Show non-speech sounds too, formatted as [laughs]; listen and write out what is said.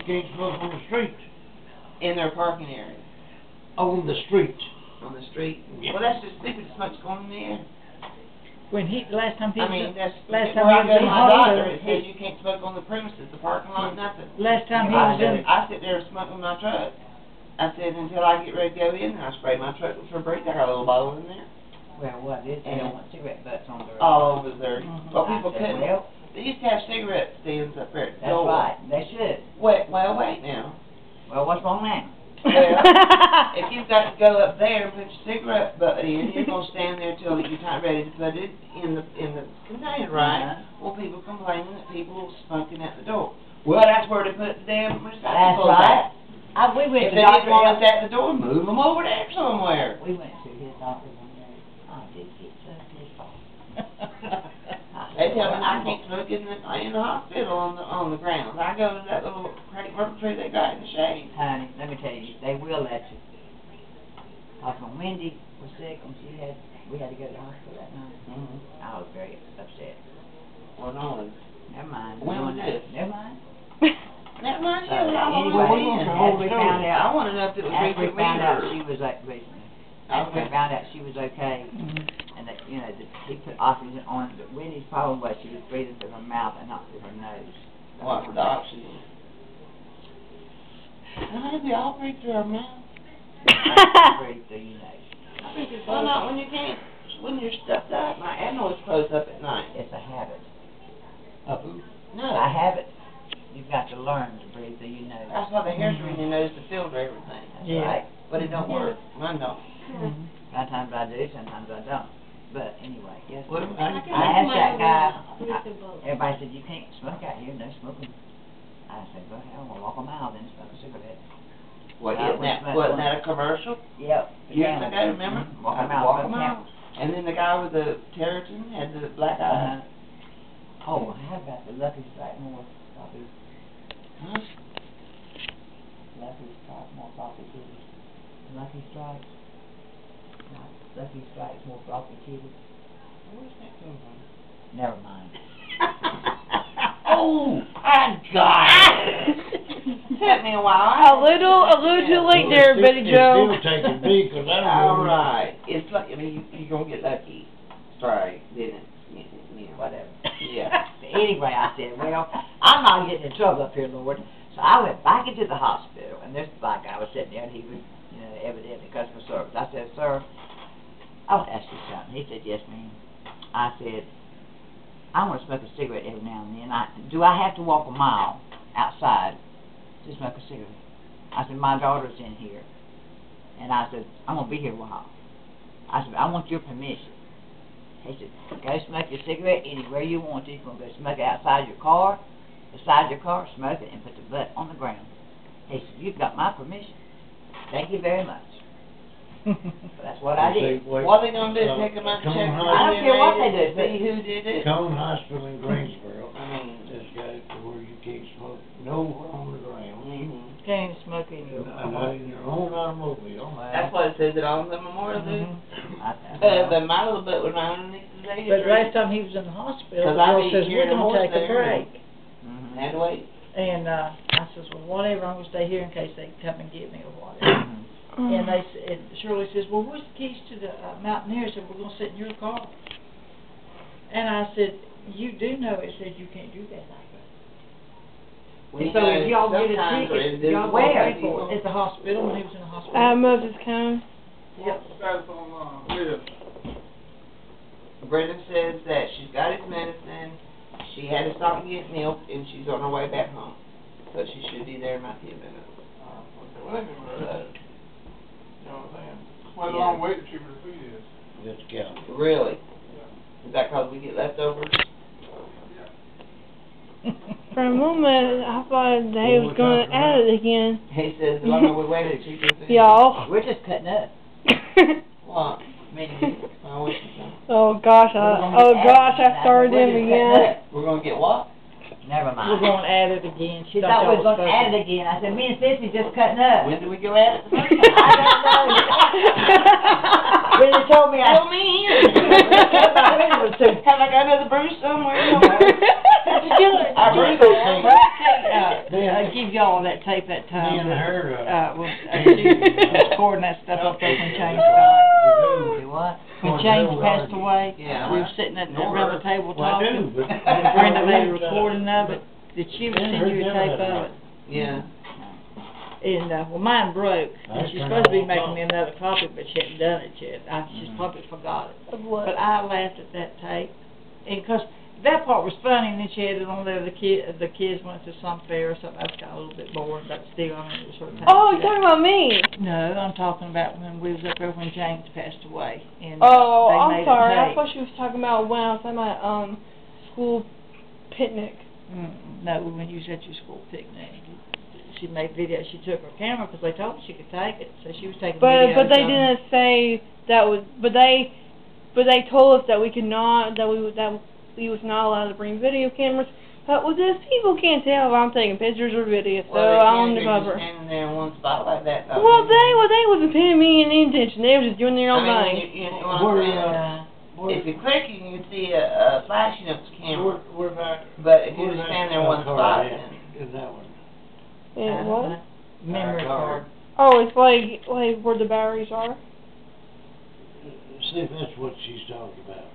you can't smoke on the street. in their parking area, On the street. on the street. Yeah. Well, that's just stupid, smoke's going in the. When he, last time he I was, mean, that's, last where time I he go was to in my doctor, hospital, it says he- you can't smoke on the premises, the parking lot, nothing. last time he I was in, sit, I sit there and smoke in my truck. I said until I get ready to go in, and I spray my truck with Febreze, I got a little bottle in there, Well, what is, they And- don't want cigarette butts on their. all over there. Mhm. Well, I people said, couldn't, Well, they used to have cigarette stands up there that's door. right, they should. Wait, well, wait now. Well, what's wrong now? Well, if you've got to go up there and put your cigarette butt in, you're gonna [laughs] stand there till you're not ready to put it in the, in the container, right? Uh-huh. Well, people complaining that people are smoking at the door. Well, that's where they put the damn That's right. at. I, we went If to they didn't want us at the door, move them over there somewhere. We went to his doctor one day. I did get so pissed off. They tell me I can't smoke in the, in the hospital on the, on the grounds. I go to that little crepe myrtle tree they got in the shade. Honey, let me tell you, they will let you. Cause when Wendy was sick and she had, we had to go to the hospital that night, Mm-hmm. I was very upset. Well, no, Never mind. When was this? [laughs] Never mind. never mind you, Uh, I anyway, want to after we found I wanna know if it was after we found out she was like, recently, after we found out she was okay, Mhm. And that, you know, that he put oxygen on, but Wendy's problem was she was breathing through her mouth and not through her nose. What, for the oxygen? How did we all breathe through our mouth? Breathe through your nose. Well, not when you can't, when you're stuffed up. My adenoids close up at night. It's a habit. Uh, who? No, A habit, you've got to learn to breathe through your nose. that's why the hairs are in your nose to filter everything. That's Yeah. right. But it don't work. Mine don't. Mhm. Sometimes I do, sometimes I don't. But anyway, yes. What- I asked that guy, I- everybody said, you can't smoke out here, no smoking. I said, well, hell, we'll walk a mile then smoke a cigarette. What, I isn't that, was wasn't that a commercial? Yep. Years ago, remember? Mhm. Walk a I'd mile, Walk a mile. And then the guy with the Tareyton had the black Uh-huh. eye. Oh, how about the Lucky Strike more coffee, Huh? Lucky Strike more coffee? Lucky Strike? No, Lucky Strike more coffee kitty? Where's that come from? Never mind. [laughs] oh, I got it. Took me a while. A little, a little too late Well, there, Betty still- Joe. It's still taking me, 'cause I don't [laughs] know. All right. It's like, I mean, you, you're gonna get lucky. Strike, didn't it? Yeah, yeah. Whatever. Yeah. [laughs] Anyway, I said, well, I'm not getting in trouble up here, Lord. So I went back into the hospital, and this black guy was sitting there, and he was, you know, evidently customer service. I said, sir, I want to ask you something. He said, yes, ma'am. I said, I want to smoke a cigarette every now and then. I, do I have to walk a mile outside to smoke a cigarette? I said, my daughter's in here. And I said, I'm going to be here a while. I said, I want your permission. He said, go smoke your cigarette anywhere you want to. You can go smoke it outside your car, beside your car, smoke it, and put the butt on the ground. He said, you've got my permission. Thank you very much. So [laughs] that's what I did. Say, What are they gonna do? uh, Take them out and check them Hospital- I don't care what they do, See who did it? Cone Hospital in Greensboro, [laughs] I mean, has got it to where you can't smoke nowhere on the ground. mhm. Can't smoke in your. Not not in your own automobile. That's what it says it on the memorial do. Mhm. Uh, the my little bit was right underneath the lady. But last time he was in the hospital, 'Cause the I girl be says, we're the gonna horse take a there. break. Had to wait. And, uh, I says, well, whatever, I'm gonna stay here in case they come and get me or whatever. Mhm. And they, and Shirley says, well, where's the keys to the uh, Mountaineer? I said, we're gonna sit in your car. And I said, you do know it says you can't do that like that. When So you if go, y'all get a ticket, y'all where pay for it at the hospital, when he was in the hospital. Uh, Moses Cone. Yep. Brenda says that she's got his medicine, she had to stop and get milk, and she's on her way back home. So she should be there in about ten minutes. Quite a Yeah. long wait to see the food is. That's county. Really? Is that 'cause we get leftovers? For a moment, I thought they was gonna add it again. He says, the longer we wait, the cheaper it is. Y'all. We're just cutting up. What? Me and? I wish you could. oh gosh, I, oh gosh. I started him again. We're gonna get what? Never We're mind. going at it again. She thought we was gonna add it again. I said, me and Sissy just cutting up. When do we go at it? [laughs] I don't know. When they told me I. Fill me in. [laughs] When it was too- Have I got another Bruce somewhere? somewhere? I Brenda do, uh, I give y'all that tape that time. Me and that, her, uh, Uh, was, uh, she was [laughs] recording that stuff up there when James died. Do what? When James passed away, Yeah. we were sitting at, Know around her. the table Well, I do, talking. but- And [laughs] Brenda made a recording of it. Did she ever And send you a tape of it. it? Yeah. And, uh, well, mine broke, I and she's supposed to be making me another copy, but she hadn't done it yet. I, she's Mhm. probably forgot it. Of what? But I laughed at that tape, and 'cause that part was funny, and then she had it on there, the kid, the kids went to some fair or something, that got a little bit boring, but still, I mean, it was sort of. Oh, you're talking about me. No, I'm talking about when we was up there when James passed away, and Oh, they I'm made sorry. I thought she was talking about when I was at my um school picnic. Mm, no, when you was at your school picnic, she made videos, she took her camera, 'cause they told her she could take it, so she was taking But videos but they them. didn't say that was. But they but they told us that we could not that we that we was not allowed to bring video cameras. But with this, people can't tell if I'm taking pictures or videos, so Well, they I'm can't on the be just cover. standing there in one spot like that. though. Well, they well they wasn't paying me any attention. They were just doing their I own mean, thing. you, you know what I'm saying? uh, Where- If you're clicking, you see a, a flashing of the Where, camera. where that? But if you where's just stand there in one card spot, at? then. In that one. And what? Memory Our card. Oh, it's like like where the batteries are. See if that's what she's talking about.